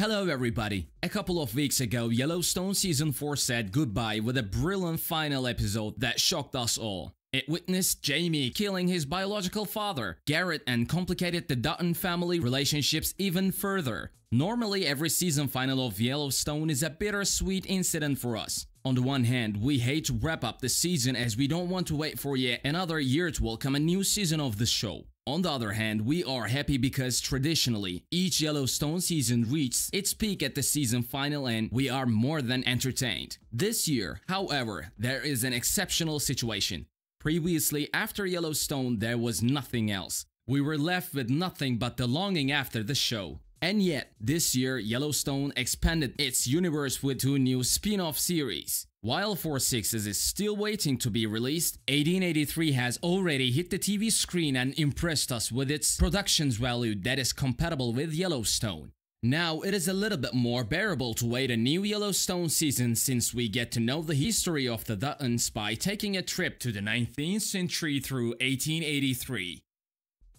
Hello everybody! A couple of weeks ago, Yellowstone Season 4 said goodbye with a brilliant final episode that shocked us all. It witnessed Jamie killing his biological father, Garrett, and complicated the Dutton family relationships even further. Normally, every season final of Yellowstone is a bittersweet incident for us. On the one hand, we hate to wrap up the season as we don't want to wait for yet another year to welcome a new season of the show. On the other hand, we are happy because traditionally, each Yellowstone season reaches its peak at the season final and we are more than entertained. This year, however, there is an exceptional situation. Previously, after Yellowstone, there was nothing else. We were left with nothing but the longing after the show. And yet, this year, Yellowstone expanded its universe with two new spin-off series. While Four Sixes is still waiting to be released, 1883 has already hit the TV screen and impressed us with its production's value that is compatible with Yellowstone. Now, it is a little bit more bearable to wait a new Yellowstone season since we get to know the history of the Duttons by taking a trip to the 19th century through 1883.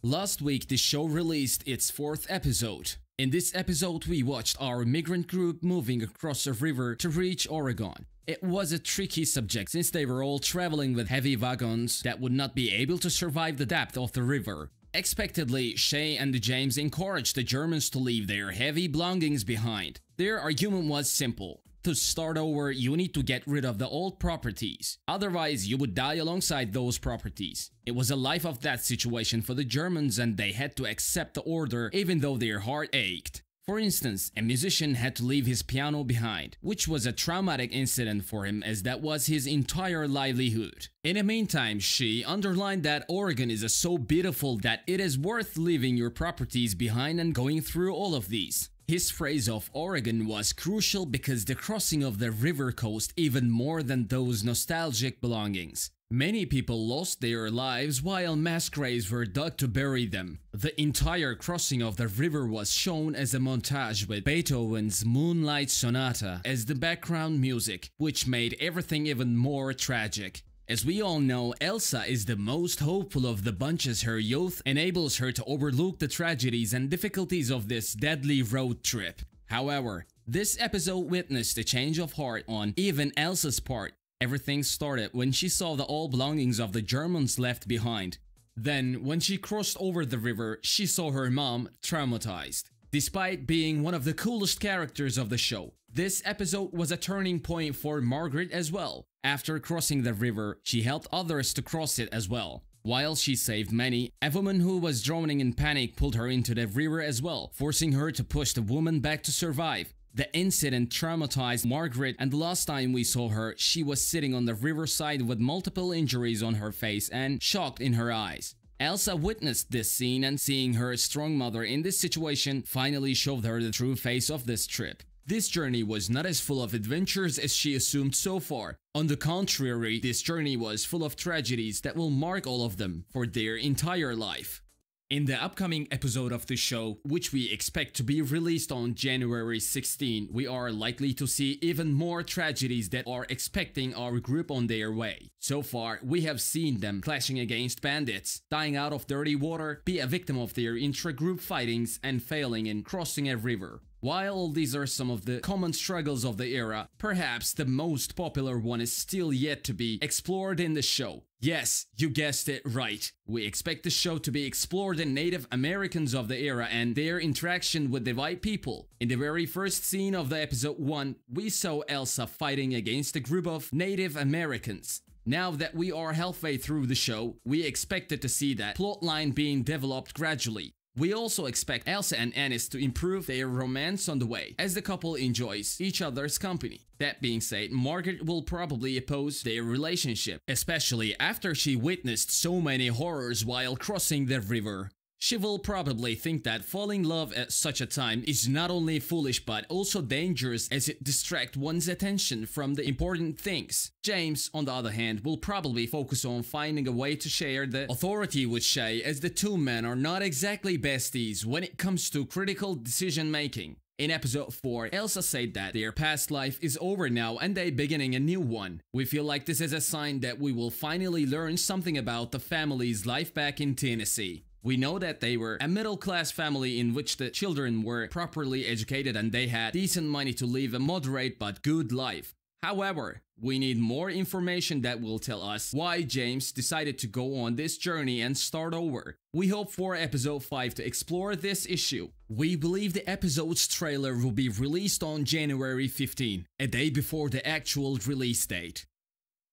Last week, the show released its fourth episode. In this episode, we watched our migrant group moving across a river to reach Oregon. It was a tricky subject since they were all traveling with heavy wagons that would not be able to survive the depth of the river. Expectedly, Shea and James encouraged the Germans to leave their heavy belongings behind. Their argument was simple. To start over, you need to get rid of the old properties. Otherwise, you would die alongside those properties. It was a life of that situation for the Germans and they had to accept the order even though their heart ached. For instance, a musician had to leave his piano behind, which was a traumatic incident for him as that was his entire livelihood. In the meantime, she underlined that Oregon is so beautiful that it is worth leaving your properties behind and going through all of these. His phrase of Oregon was crucial because the crossing of the river coast even more than those nostalgic belongings. Many people lost their lives while mass graves were dug to bury them. The entire crossing of the river was shown as a montage with Beethoven's Moonlight Sonata as the background music, which made everything even more tragic. As we all know, Elsa is the most hopeful of the bunch as her youth enables her to overlook the tragedies and difficulties of this deadly road trip. However, this episode witnessed a change of heart on even Elsa's part Everything started when she saw the old belongings of the Germans left behind. Then, when she crossed over the river, she saw her mom traumatized. Despite being one of the coolest characters of the show, this episode was a turning point for Margaret as well. After crossing the river, she helped others to cross it as well. While she saved many, a woman who was drowning in panic pulled her into the river as well, forcing her to push the woman back to survive. The incident traumatized Margaret and the last time we saw her, she was sitting on the riverside with multiple injuries on her face and shocked in her eyes. Elsa witnessed this scene and seeing her strong mother in this situation finally showed her the true face of this trip. This journey was not as full of adventures as she assumed so far. On the contrary, this journey was full of tragedies that will mark all of them for their entire life. In the upcoming episode of the show, which we expect to be released on January 16, we are likely to see even more tragedies that are expecting our group on their way. So far, we have seen them clashing against bandits, dying out of dirty water, be a victim of their intra-group fightings, and failing in crossing a river. While these are some of the common struggles of the era, perhaps the most popular one is still yet to be explored in the show. Yes, you guessed it right. We expect the show to be explored in Native Americans of the era and their interaction with the white people. In the very first scene of the episode 1, we saw Elsa fighting against a group of Native Americans. Now that we are halfway through the show, we expected to see that plotline being developed gradually. We also expect Elsa and Ennis to improve their romance on the way, as the couple enjoys each other's company. That being said, Margaret will probably oppose their relationship, especially after she witnessed so many horrors while crossing the river. She will probably think that falling in love at such a time is not only foolish but also dangerous as it distracts one's attention from the important things. James, on the other hand, will probably focus on finding a way to share the authority with Shea as the two men are not exactly besties when it comes to critical decision making. In episode 4, Elsa said that their past life is over now and they beginning a new one. We feel like this is a sign that we will finally learn something about the family's life back in Tennessee. We know that they were a middle class family in which the children were properly educated and they had decent money to live a moderate but good life. However, we need more information that will tell us why James decided to go on this journey and start over. We hope for episode 5 to explore this issue. We believe the episode's trailer will be released on January 15, a day before the actual release date.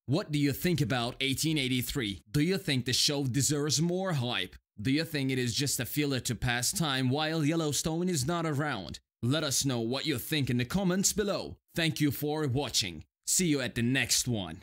What do you think about 1883? Do you think the show deserves more hype? Do you think it is just a filler to pass time while Yellowstone is not around? Let us know what you think in the comments below. Thank you for watching. See you at the next one.